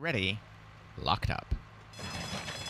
Ready, locked up.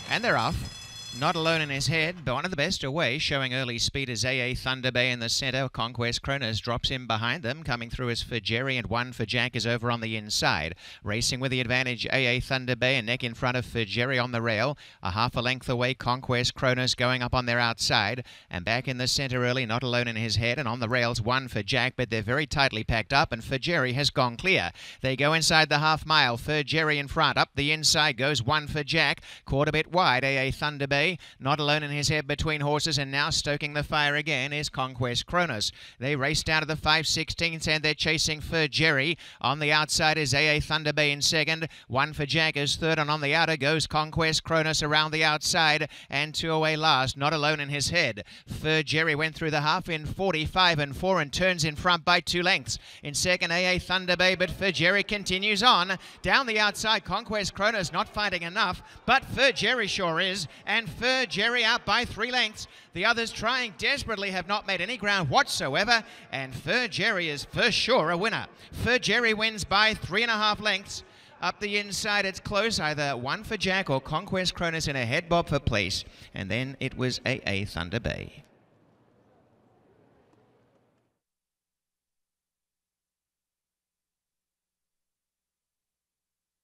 And they're off. Not alone in his head, but one of the best away, showing early speed is AA Thunder Bay in the centre. Conquest Cronus drops in behind them. Coming through is Fur Jerry, and one for Jack is over on the inside. Racing with the advantage, AA Thunder Bay, and neck in front of Fur Jerry on the rail. A half a length away, Conquest Cronus going up on their outside. And back in the centre early, not alone in his head, and on the rails, one for Jack, but they're very tightly packed up, and Fur Jerry has gone clear. They go inside the half mile. Fur Jerry in front. Up the inside goes one for Jack. A bit wide, AA Thunder Bay. Not alone in his head between horses and now stoking the fire again is Conquest Cronus. They race down to the 516s and they're chasing Fur Jerry. On the outside is AA Thunder Bay in second. One for Jack is third and on the outer goes Conquest Cronus around the outside and two away last. Not alone in his head. Fur Jerry went through the half in 45 and 4 and turns in front by two lengths. In second AA Thunder Bay but Fur Jerry continues on. Down the outside Conquest Cronus not fighting enough but Fur Jerry sure is and Fur Jerry out by three lengths. The others trying desperately have not made any ground whatsoever, and Fur Jerry is for sure a winner. Fur Jerry wins by three and a half lengths. Up the inside, it's close, either one for Jack or Conquest Cronus in a head bob for place, and then it was AA Thunder Bay.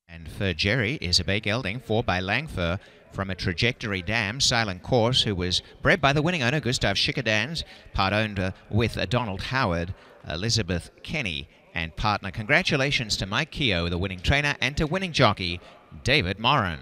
And Fur Jerry is a big gelding, four by Langfuhr from a trajectory dam, Silent Course, who was bred by the winning owner, Gustav Schickedanz, part owned uh, with uh, Donald Howard, Elizabeth Kenny, and partner. Congratulations to Mike Keogh, the winning trainer, and to winning jockey, David Moran.